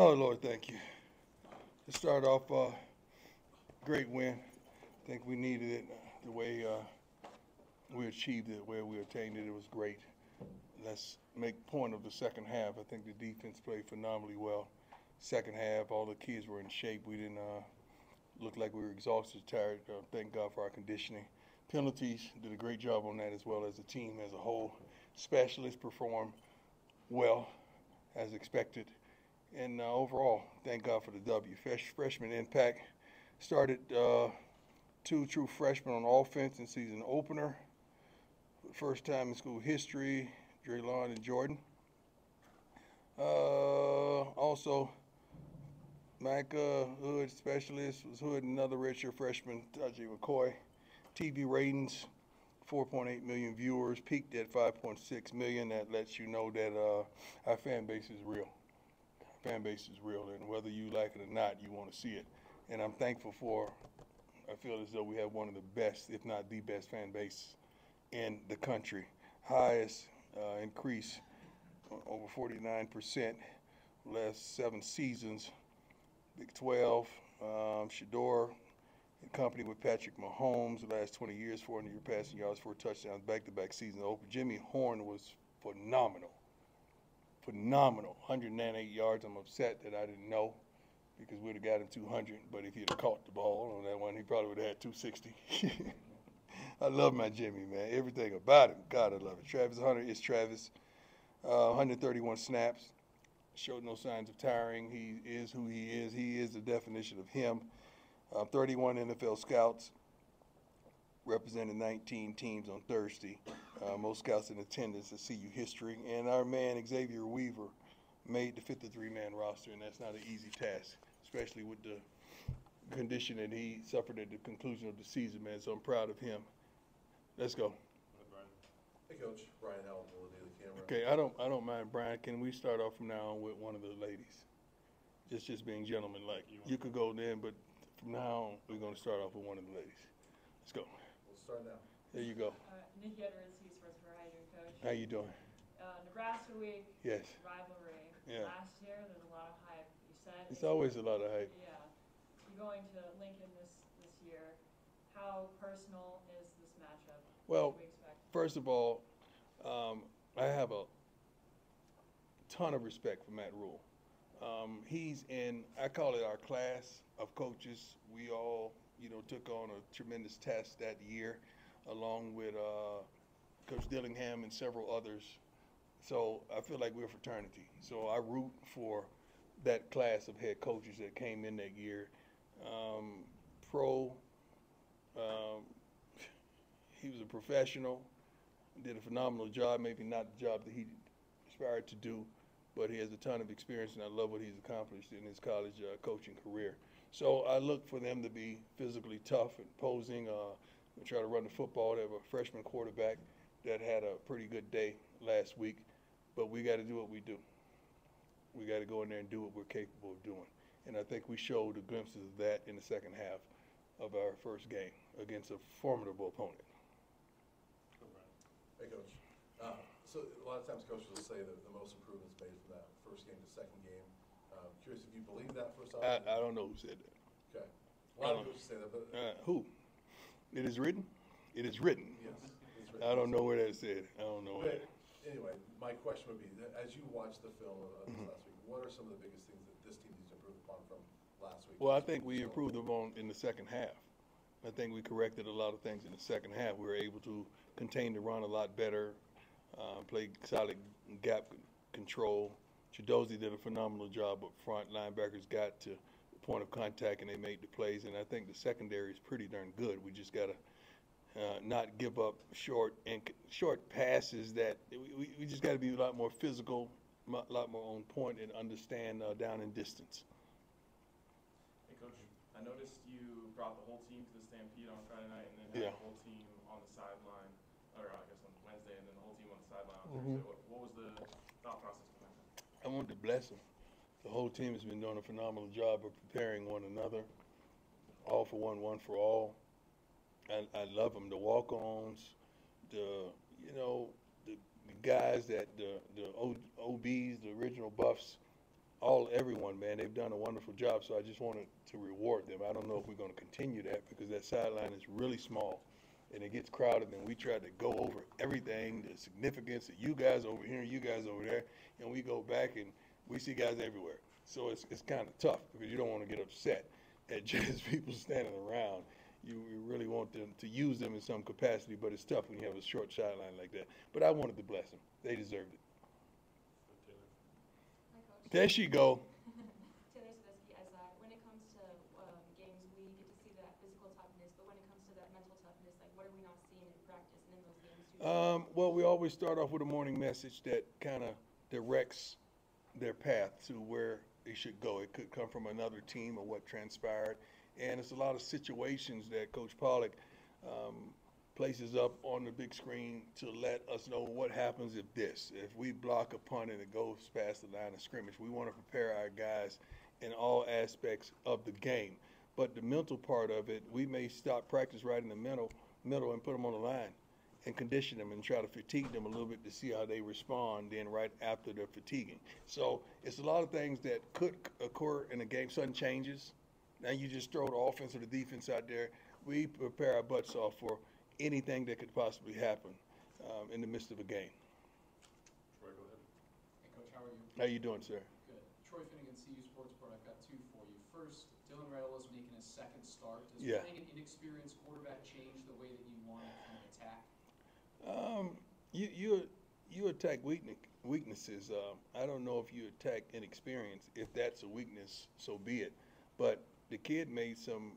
Oh, Lord, thank you. To start off, uh, great win. I think we needed it the way uh, we achieved it, where we attained it. It was great. Let's make point of the second half. I think the defense played phenomenally well. Second half, all the kids were in shape. We didn't uh, look like we were exhausted, tired. Uh, thank God for our conditioning. Penalties did a great job on that as well as the team as a whole. Specialists performed well as expected. And uh, overall, thank God for the W. Fresh, freshman impact started uh, two true freshmen on offense in season opener. First time in school history, Draylon and Jordan. Uh, also, Micah Hood specialist was Hood, another redshirt freshman, Tajay McCoy. TV ratings, 4.8 million viewers, peaked at 5.6 million. That lets you know that uh, our fan base is real. Fan base is real, and whether you like it or not, you want to see it. And I'm thankful for. I feel as though we have one of the best, if not the best, fan base in the country. Highest uh, increase, over 49% last seven seasons. Big 12, um, Shedeur in company with Patrick Mahomes the last 20 years, 400 year passing yards, four touchdowns, back-to-back season open. Jimmy Horn was phenomenal, phenomenal. 198 yards. I'm upset that I didn't know because we'd have got him 200. But if he'd have caught the ball on that one, he probably would have had 260. I love my Jimmy, man. Everything about him. God, I love it. Travis Hunter is Travis. Uh, 131 snaps. Showed no signs of tiring. He is who he is. He is the definition of him. Uh, 31 NFL scouts represented 19 teams on Thursday. Uh, most scouts in attendance at CU history. And our man, Xavier Weaver, made the 53 man roster, and that's not an easy task, especially with the condition that he suffered at the conclusion of the season, man. So I'm proud of him. Let's go. Hey, Coach. Brian Howell, will do the camera. Okay, I don't, I don't mind, Brian. Can we start off from now on with one of the ladies? Just, just being gentlemanlike. You could go then, but from now on, we're gonna start off with one of the ladies. Let's go. We'll start now. There you go. Uh, Nikki Edwards, How you doing? Uh, Nebraska week, Yes. rivalry. Yeah. Last year, there's a lot of hype. You said. It's always a lot of hype. Yeah. You're going to Lincoln this, this year. How personal is this matchup? Well, we? First of all, um, I have a ton of respect for Matt Rhule. Um, he's in, I call it our class of coaches. We all, you know, took on a tremendous test that year, along with uh, Coach Dillingham and several others. So I feel like we're a fraternity. So I root for that class of head coaches that came in that year. Um, pro, um, he was a professional, did a phenomenal job. Maybe not the job that he aspired to do, but he has a ton of experience, and I love what he's accomplished in his college uh, coaching career. So I look for them to be physically tough and posing. Uh, try to run the football. They have a freshman quarterback that had a pretty good day last week, but we got to do what we do. We got to go in there and do what we're capable of doing. And I think we showed the glimpses of that in the second half of our first game against a formidable opponent. Hey, Coach. Uh, so a lot of times coaches will say that the most improvements made from that first game to second game. Uh, curious if you believe that first off? I, I don't know who said that. Okay. A lot of coaches say that, but, Uh, who? It is written? It is written. yes. It's I don't know where that said. I don't know where. But anyway, my question would be, that as you watch the film of of this Mm-hmm. last week, what are some of the biggest things that this team needs to improve upon from last week? Well, I think we improved upon in the second half. I think we corrected a lot of things in the second half. We were able to contain the run a lot better, uh, play solid gap control. Chidozie did a phenomenal job up front. Linebackers got to the point of contact and they made the plays. And I think the secondary is pretty darn good. We just got to uh, not give up short and short passes that we, we, we just got to be a lot more physical, a lot more on point and understand uh, down and distance. Hey, Coach, I noticed you brought the whole team to the Stampede on Friday night and then had Yeah. the whole team on the sideline, or I guess on Wednesday, and then the whole team on the sideline on Mhm. Thursday. What, what was the thought process behind that? I wanted to bless them. The whole team has been doing a phenomenal job of preparing one another. All for one, one for all. I, I love them. The walk-ons, the you know the, guys that the the OBs, the original buffs. all, everyone, man, they've done a wonderful job, so I just wanted to reward them. I don't know if we're gonna continue that, because that sideline is really small, and it gets crowded, and we try to go over everything, the significance of you guys over here, and you guys over there, and we go back and we see guys everywhere. So it's, it's kinda tough, because you don't wanna get upset at just people standing around. You, you really want them to use them in some capacity, but it's tough when you have a short sideline like that. But I wanted to bless them. They deserved it. There she go. Taylor SI. When it comes to um, games, we get to see that physical toughness, but when it comes to that mental toughness, like what are we not seeing in practice and in those games? Um, well, we always start off with a morning message that kind of directs their path to where they should go. It could come from another team or what transpired. And it's a lot of situations that Coach Pollock um, places up on the big screen to let us know what happens if this. If we block a punt and it goes past the line of scrimmage, we want to prepare our guys in all aspects of the game. But the mental part of it, we may stop practice right in the middle, middle and put them on the line and condition them and try to fatigue them a little bit to see how they respond then right after they're fatiguing. So it's a lot of things that could occur in a game. Sudden changes. Now you just throw the offense or the defense out there. We prepare our butts off for anything that could possibly happen um, in the midst of a game. Troy, go ahead. Hey, Coach, how are you? How you doing, sir? Good. Troy Finnegan, CU Sports Report. I've got two for you. First, Dylan Raiola is making his second start. Does Yeah. playing an inexperienced quarterback change the way that you want to kind of attack? Um, you you you attack weakness, weaknesses. Uh, I don't know if you attack inexperience. If that's a weakness, so be it. But the kid made some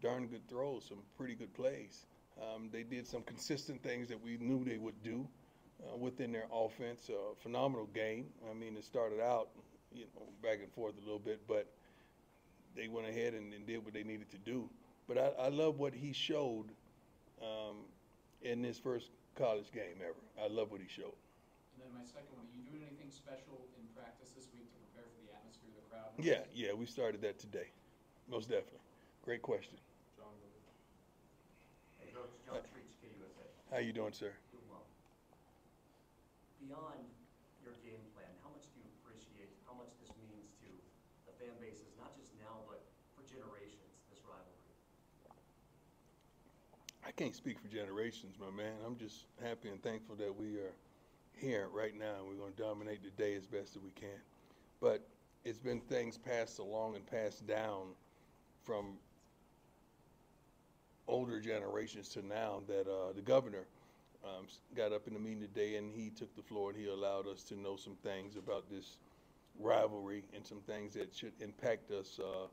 darn good throws, some pretty good plays. Um, they did some consistent things that we knew they would do uh, within their offense. A phenomenal game. I mean, it started out, you know, back and forth a little bit, but they went ahead and, and did what they needed to do. But I, I love what he showed um, in his first college game ever. I love what he showed. And then my second one, are you doing anything special in practice this week to prepare for the atmosphere, the crowd? Yeah, yeah, we started that today. Most definitely. Great question. John. Hey, Coach, John Treach, KUSA. How you doing, sir? Doing well. Beyond your game plan, how much do you appreciate, how much this means to the fan bases, not just now, but for generations, this rivalry? I can't speak for generations, my man. I'm just happy and thankful that we are here right now. And we're going to dominate the day as best as we can. But it's been things passed along and passed down from older generations to now that uh, the governor um, got up in the meeting today and he took the floor and he allowed us to know some things about this rivalry and some things that should impact us uh,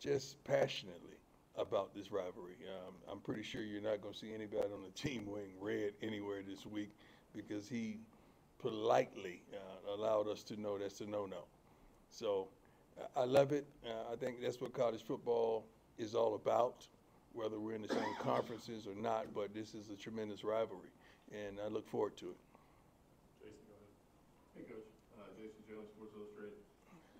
just passionately about this rivalry. Um, I'm pretty sure you're not going to see anybody on the team wearing red anywhere this week because he politely uh, allowed us to know that's a no-no. So I- love it. Uh, I think that's what college football is all about, whether we're in the same conferences or not. But this is a tremendous rivalry, and I look forward to it. Jason, go ahead. Hey, Coach. Uh, Jason Jones, Sports Illustrated.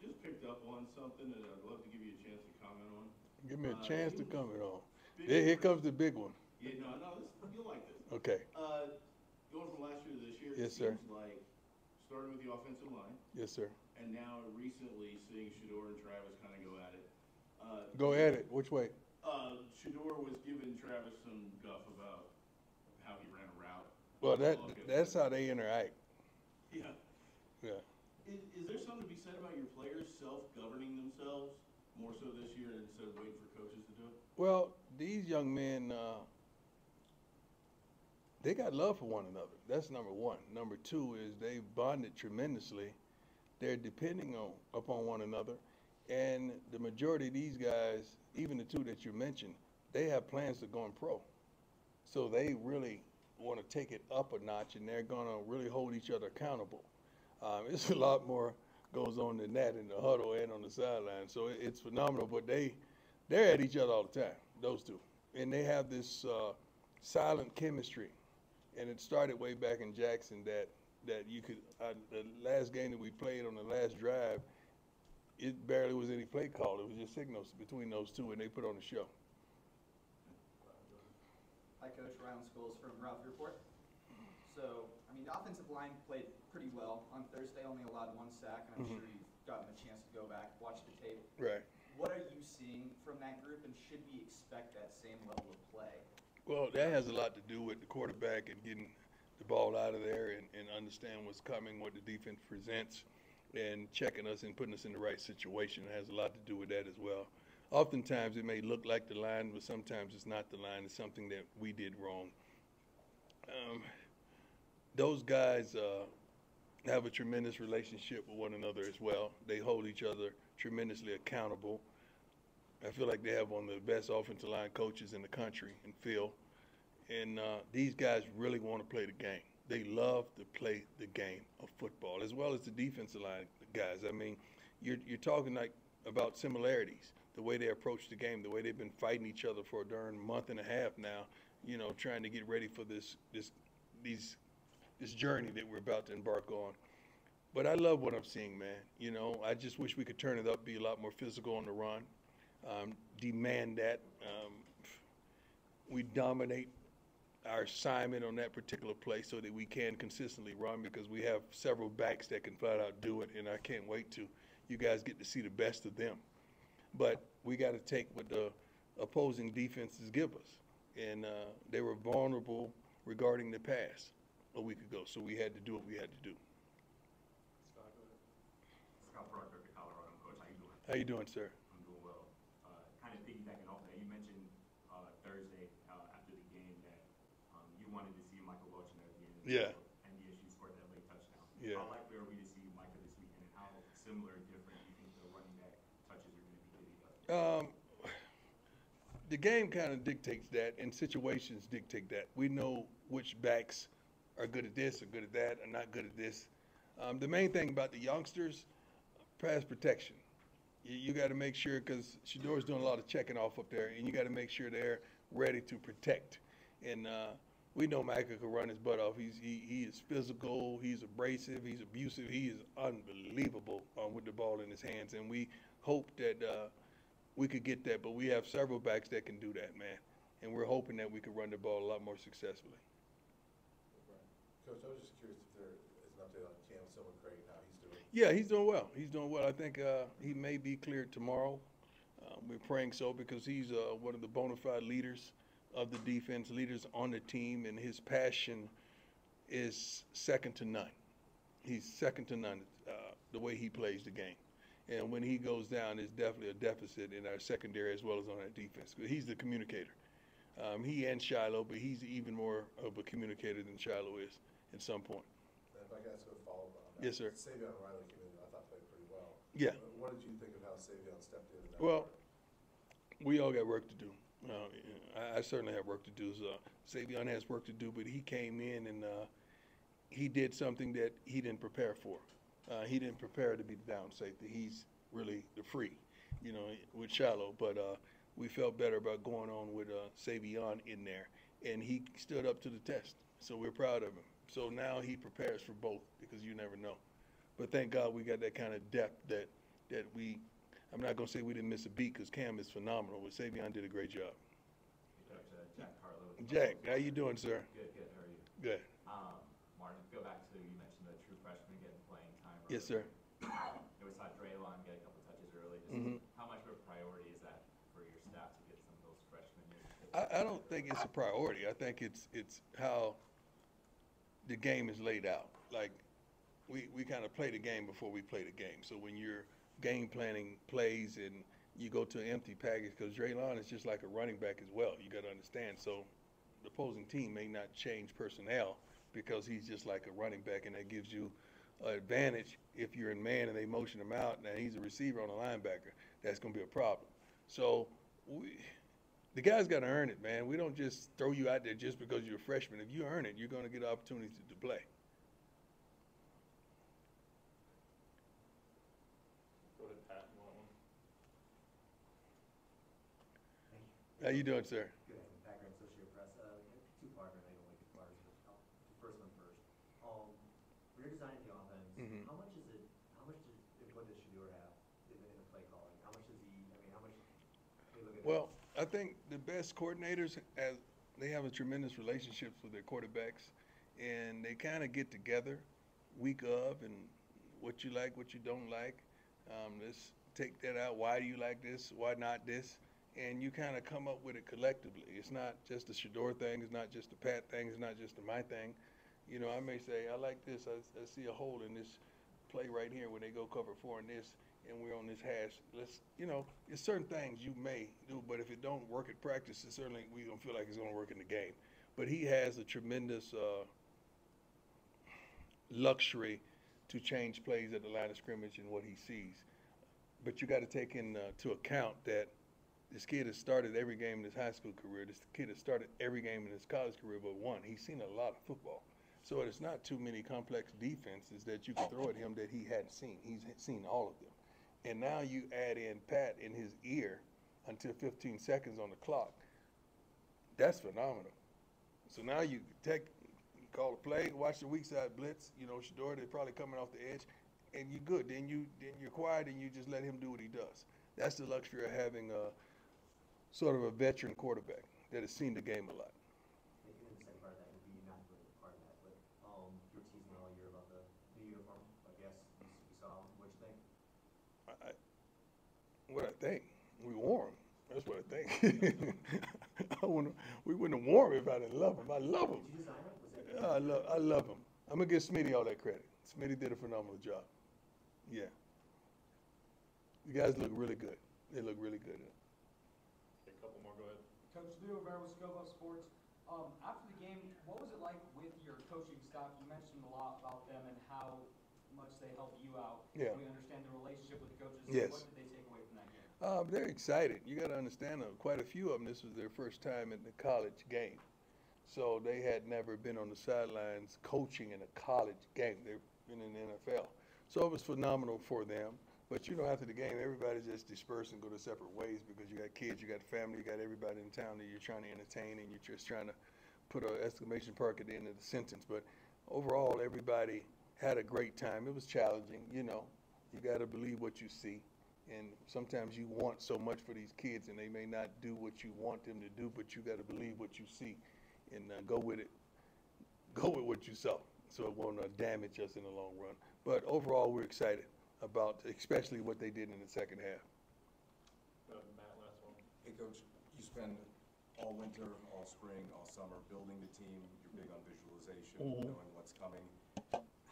Just picked up on something that I'd love to give you a chance to comment on. Give me a Uh, chance to comment on. Here, here comes the big one. Yeah, no, no, this, you'll like this. Okay. Uh, going from last year to this year, Yes, it sir. seems like, starting with the offensive line, Yes, sir. And now recently seeing Shedeur and Travis kind of go at it. Uh, Go at it. Which way? Uh, Shedeur was giving Travis some guff about how he ran a route. Well, that that's how they interact. Yeah. Yeah. Is, is there something to be said about your players self-governing themselves more so this year instead of waiting for coaches to do it? Well, these young men, uh, they got love for one another. That's number one. Number two is they bonded tremendously. They're depending on upon one another, and the majority of these guys, even the two that you mentioned, they have plans to going pro. So they really want to take it up a notch, and they're going to really hold each other accountable. Um, it's a lot more goes on than that in the huddle and on the sideline. So it, it's phenomenal. But they they're at each other all the time, those two, and they have this uh, silent chemistry. And it started way back in Jackson that that you could. Uh, the last game that we played on the last drive, it barely was any play call. It was just signals between those two, and they put on a show. Hi, Coach Ryan Schools from Ralph Report. So, I mean, the offensive line played pretty well on Thursday. Only allowed one sack, and I'm mm-hmm. sure you've gotten a chance to go back, watch the tape. Right. What are you seeing from that group, and should we expect that same level of play? Well, that has a lot to do with the quarterback and getting the ball out of there and, and understand what's coming, what the defense presents, and checking us and putting us in the right situation. It has a lot to do with that as well. Oftentimes, it may look like the line, but sometimes it's not the line. It's something that we did wrong. Um, those guys uh, have a tremendous relationship with one another as well. They hold each other tremendously accountable. I feel like they have one of the best offensive line coaches in the country, in Phil. And uh, these guys really want to play the game. They love to play the game of football, as well as the defensive line guys. I mean, you're you're talking like about similarities, the way they approach the game, the way they've been fighting each other for a darn month and a half now. You know, trying to get ready for this this these this journey that we're about to embark on. But I love what I'm seeing, man. You know, I just wish we could turn it up, be a lot more physical on the run, um, demand that. Um, we dominate our assignment on that particular play so that we can consistently run because we have several backs that can flat out do it, and I can't wait to you guys get to see the best of them. But we got to take what the opposing defenses give us, and uh, they were vulnerable regarding the pass a week ago, so we had to do what we had to do. Scott Colorado coach. How you doing? How you doing, sir? I'm doing well. Uh, kind of piggybacking off that, you mentioned uh, Thursday uh, after the game that um, you wanted to see Michael Welchner at the end. Of the Yeah. And yes, you scored that late touchdown. Yeah. How likely are we to see Michael this weekend, and how similar or different do you think the running back touches are going to be? Um, the game kind of dictates that, and situations dictate that. We know which backs are good at this, are good at that, are not good at this. Um, the main thing about the youngsters, pass protection. You, you got to make sure because Shedeur's doing a lot of checking off up there, and you got to make sure they're ready to protect. And uh, we know Micah can run his butt off. He's he, he is physical. He's abrasive. He's abusive. He is unbelievable um, with the ball in his hands, and we hope that. Uh, we could get that, but we have several backs that can do that, man. And we're hoping that we could run the ball a lot more successfully. Coach, I was just curious if there is an update on Cam Silver Craig, how he's doing. Yeah, he's doing well. He's doing well. I think uh, he may be cleared tomorrow. Uh, we're praying so because he's uh, one of the bona fide leaders of the defense, leaders on the team, and his passion is second to none. He's second to none uh, the way he plays the game. And when he goes down, it's definitely a deficit in our secondary as well as on our defense. He's the communicator. Um, he and Shiloh, but he's even more of a communicator than Shiloh is at some point. And if I could ask a follow-up on that. Yes, sir. Savion Riley came in, I thought played pretty well. Yeah. What did you think of how Savion stepped in? in Well, part? we all got work to do. I, I certainly have work to do. So Savion has work to do, but he came in and uh, he did something that he didn't prepare for. Uh, he didn't prepare to be the down safety. He's really the free, you know, with Shiloh. But uh, we felt better about going on with uh, Savion in there, and he stood up to the test. So we're proud of him. So now he prepares for both because you never know. But thank God we got that kind of depth that that we. I'm not gonna say we didn't miss a beat because Cam is phenomenal, but Savion did a great job. Uh, Jack Harlow. Jack, how you doing, sir? Good, good. How are you? Good. Um, Martin, go back to, you mentioned the true freshman getting playing time. Yes, sir. early. It was saw Draylon get a couple touches early. Mhm. How much of a priority is that for your staff to get some of those freshmen? I, I don't think it's a priority. I think it's it's how the game is laid out. Like we, we kind of play the game before we play the game. So when you're game planning plays and you go to an empty package, because Draylon is just like a running back as well. You got to understand. So the opposing team may not change personnel because he's just like a running back, and that gives you an advantage if you're in man and they motion him out, and he's a receiver on a linebacker. That's going to be a problem. So we the guys got to earn it, man. We don't just throw you out there just because you're a freshman. If you earn it, you're going to get opportunities to, to play. Go to Pat and one. How you doing, sir? Good, background Associated Press, uh, two-part, I know like but I'll, the first one first. Um, when you're designing the offense, Mhm. how much is it, how much does, what does Shedeur have in the, in the play calling? How much does he, I mean, how much, they look at. Well, I think the best coordinators, as they have a tremendous relationships with their quarterbacks, and they kind of get together week of and what you like, what you don't like. Um, let's take that out. Why do you like this? Why not this? And you kind of come up with it collectively. It's not just a Shedeur thing, it's not just a Pat thing, it's not just a my thing. You know, I may say, I like this, I, I see a hole in this play right here when they go cover four in this, and we're on this hash. Let's, you know, there's certain things you may do, but if it don't work at practice, it certainly we don't feel like it's gonna work in the game. But he has a tremendous uh, luxury to change plays at the line of scrimmage and what he sees. But you got to take into account that this kid has started every game in his high school career. This kid has started every game in his college career but one. He's seen a lot of football. So it's not too many complex defenses that you can throw at him that he hadn't seen. He's seen all of them. And now you add in Pat in his ear until 15 seconds on the clock. That's phenomenal. So now you take, call a play, watch the weak side blitz. You know, Shedeur, they're probably coming off the edge, and you're good. Then you then you're quiet and you just let him do what he does. That's the luxury of having a sort of a veteran quarterback that has seen the game a lot. Maybe the second part of that would be not really part of that, but, um, you were teasing all year about the new uniform, I guess, you, you saw, 'em. what'd you think? I, what I think, we wore 'em. That's what I think. I wouldn't, we wouldn't have worn 'em if I didn't love 'em. I love 'em. Did you design it? Was it? I love, I love him. I'm gonna give Smitty all that credit. Smitty did a phenomenal job. Yeah. You guys look really good. They look really good. A couple more, go ahead. Coach Leo Rivera with Scope Up Sports. Um, after the game, what was it like with your coaching staff? You mentioned a lot about them and how much they help you out. Yeah. We understand the relationship with the coaches. Yes. What did they take away from that game? Um, they're excited. You got to understand, uh, quite a few of them. This was their first time in the college game, so they had never been on the sidelines coaching in a college game. They've been in the NFL, so it was phenomenal for them. But you know, after the game, everybody just dispersed and go to separate ways because you got kids, you got family, you got everybody in town that you're trying to entertain, and you're just trying to put an exclamation mark at the end of the sentence. But overall, everybody had a great time. It was challenging, you know. You got to believe what you see and sometimes you want so much for these kids and they may not do what you want them to do but you got to believe what you see and uh, go with it go with what you saw so it won't uh, damage us in the long run but overall we're excited about especially what they did in the second half Go ahead, Matt, last one. Hey, Coach, you spend all winter, all spring, all summer building the team. You're big on visualization, Mhm. knowing what's coming.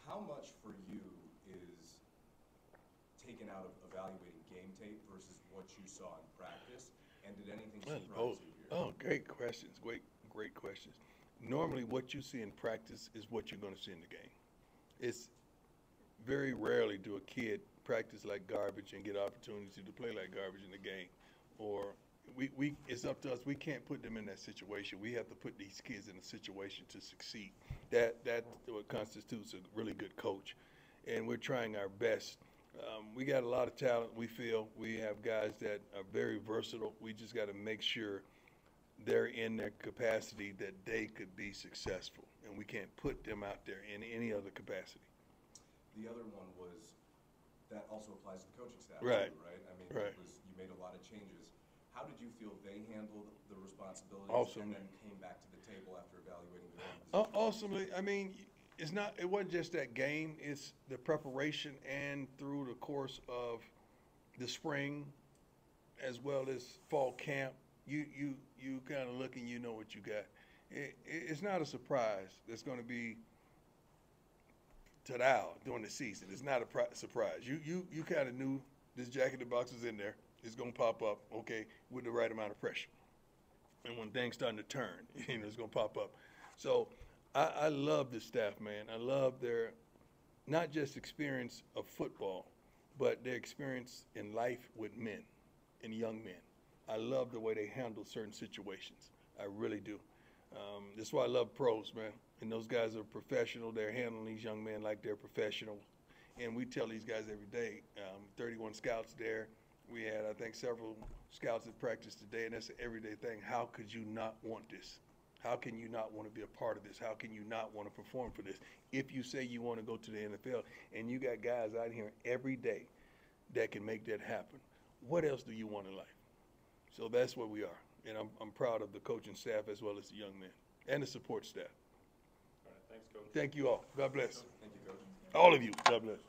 How much for you is taken out of evaluating game tape versus what you saw in practice? And did anything Well, surprise both. you here? Oh, great questions. Great, great questions. Normally, what you see in practice is what you're going to see in the game. It's very rarely do a kid practice like garbage and get opportunity to play like garbage in the game. Or we, we, it's up to us. We can't put them in that situation. We have to put these kids in a situation to succeed. That, that what constitutes a really good coach. And we're trying our best. Um, we got a lot of talent. We feel we have guys that are very versatile. We just got to make sure they're in their capacity that they could be successful, and we can't put them out there in any other capacity. The other one was, that also applies to the coaching staff Right. too, right? I mean, Right. it was, you made a lot of changes. How did you feel they handled the responsibilities? Awesome. And then came back to the table after evaluating the own Uh, ultimately, I mean, it's not. It wasn't just that game. It's the preparation and through the course of the spring, as well as fall camp. You you you kind of look and you know what you got. It, it, it's not a surprise. It's going to be Tadal during the season. It's not a pri- surprise. You you you kind of knew this jack the box is in there. It's to pop up, okay, with the right amount of pressure. And when things starting to turn, you know, it's to pop up. So I, I love the staff, man. I love their not just experience of football, but their experience in life with men and young men. I love the way they handle certain situations. I really do. Um, that's why I love pros, man. And those guys are professional. They're handling these young men like they're professional. And we tell these guys every day. Um, 31 scouts there. We had, I think, several scouts at practice today, and that's an everyday thing. How could you not want this? How can you not want to be a part of this? How can you not want to perform for this? If you say you want to go to the NFL and you got guys out here every day that can make that happen, what else do you want in life? So that's where we are. And I'm, I'm proud of the coaching staff as well as the young men and the support staff. All right, thanks, Coach. Thank you all. God bless. Thank you, Coach. All of you. God bless.